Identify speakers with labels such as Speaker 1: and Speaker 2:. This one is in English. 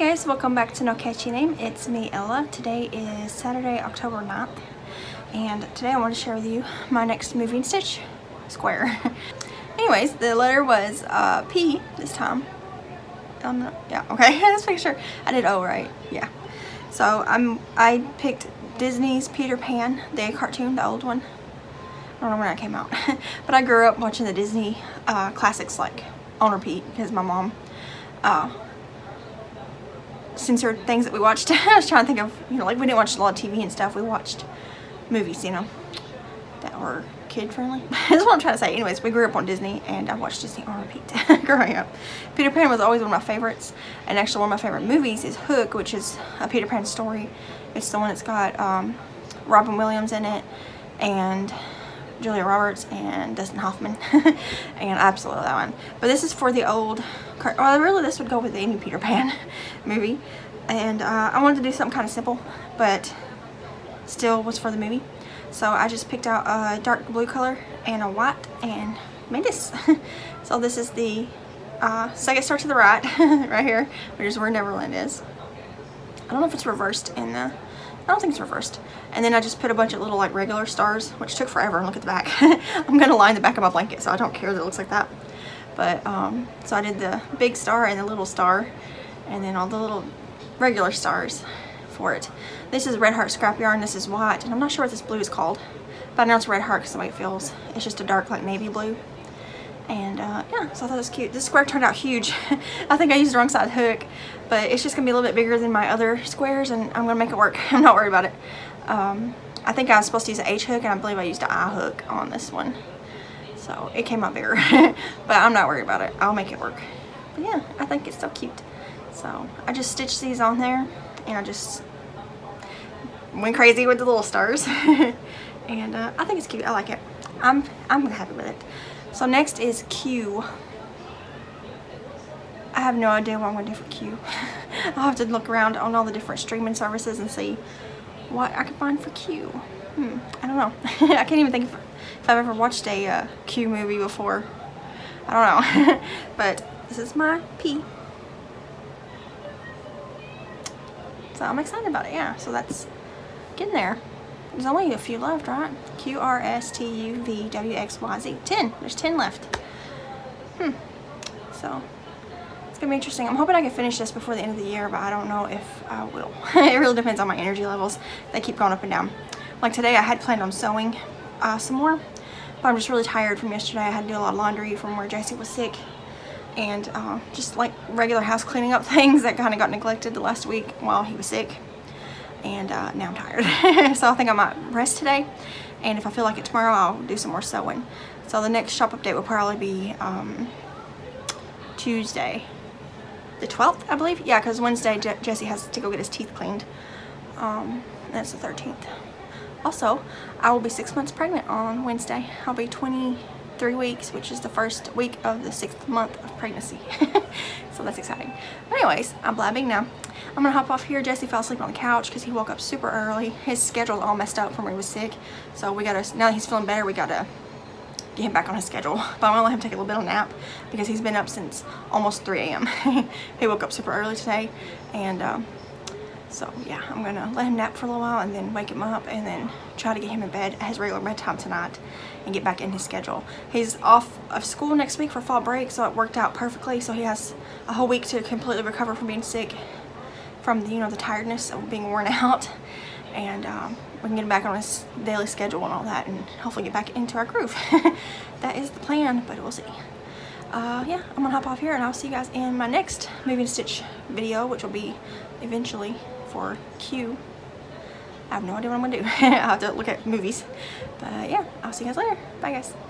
Speaker 1: guys, welcome back to No Catchy Name. It's me, Ella. Today is Saturday, October 9th, and today I want to share with you my next movie and stitch square. Anyways, the letter was uh, P this time. Um, yeah, okay, let's make sure I did O right. Yeah. So I'm I picked Disney's Peter Pan, the cartoon, the old one. I don't know when that came out, but I grew up watching the Disney uh, classics like on repeat because my mom uh, censored things that we watched. I was trying to think of, you know, like we didn't watch a lot of TV and stuff. We watched movies, you know, that were kid friendly. That's what I'm trying to say. Anyways, we grew up on Disney and I watched Disney on repeat growing up. Peter Pan was always one of my favorites. And actually one of my favorite movies is Hook, which is a Peter Pan story. It's the one that's got um, Robin Williams in it and Julia Roberts and Dustin Hoffman. and I absolutely love that one. But this is for the old, well really this would go with any Peter Pan movie. And uh, I wanted to do something kind of simple, but still was for the movie. So I just picked out a dark blue color and a white and made this. so this is the uh, second star to the right, right here, which is where Neverland is. I don't know if it's reversed in the I don't think it's reversed. And then I just put a bunch of little like regular stars, which took forever. And look at the back. I'm going to line the back of my blanket, so I don't care that it looks like that. But, um, so I did the big star and the little star. And then all the little regular stars for it. This is Red Heart scrap yarn. This is white. And I'm not sure what this blue is called. But I know it's Red Heart because the way it feels. It's just a dark like navy blue. And uh, yeah, so I thought it was cute. This square turned out huge. I think I used the wrong side hook, but it's just gonna be a little bit bigger than my other squares and I'm gonna make it work. I'm not worried about it. Um, I think I was supposed to use an H hook and I believe I used an I hook on this one. So it came out bigger, but I'm not worried about it. I'll make it work. But yeah, I think it's so cute. So I just stitched these on there and I just went crazy with the little stars. and uh, I think it's cute. I like it. I'm, I'm happy with it. So next is Q. I have no idea what I'm going to do for Q. I'll have to look around on all the different streaming services and see what I can find for Q. Hmm, I don't know. I can't even think if, if I've ever watched a uh, Q movie before. I don't know. but this is my P. So I'm excited about it, yeah. So that's getting there. There's only a few left, right? Q, R, S, T, U, V, W, X, Y, Z. 10. There's 10 left. Hmm. So, it's going to be interesting. I'm hoping I can finish this before the end of the year, but I don't know if I will. it really depends on my energy levels. They keep going up and down. Like today, I had planned on sewing uh, some more, but I'm just really tired from yesterday. I had to do a lot of laundry from where Jesse was sick and uh, just like regular house cleaning up things that kind of got neglected the last week while he was sick and uh, now I'm tired. so I think I might rest today and if I feel like it tomorrow I'll do some more sewing. So the next shop update will probably be um, Tuesday the 12th I believe. Yeah because Wednesday Je Jesse has to go get his teeth cleaned. Um, that's the 13th. Also I will be six months pregnant on Wednesday. I'll be 20 three weeks, which is the first week of the sixth month of pregnancy. so that's exciting. But anyways, I'm blabbing now. I'm gonna hop off here. Jesse fell asleep on the couch because he woke up super early. His schedule's all messed up from when he was sick. So we gotta, now that he's feeling better, we gotta get him back on his schedule. But I'm gonna let him take a little bit of nap because he's been up since almost 3 a.m. he woke up super early today and um, so yeah, I'm gonna let him nap for a little while and then wake him up and then try to get him in bed at his regular bedtime tonight and get back in his schedule. He's off of school next week for fall break, so it worked out perfectly. So he has a whole week to completely recover from being sick, from the, you know the tiredness of being worn out, and um, we can get him back on his daily schedule and all that, and hopefully get back into our groove. that is the plan, but we'll see. Uh, yeah, I'm gonna hop off here and I'll see you guys in my next Movie and Stitch video, which will be eventually for Q. I have no idea what I'm gonna do. I'll have to look at movies. But yeah, I'll see you guys later. Bye guys.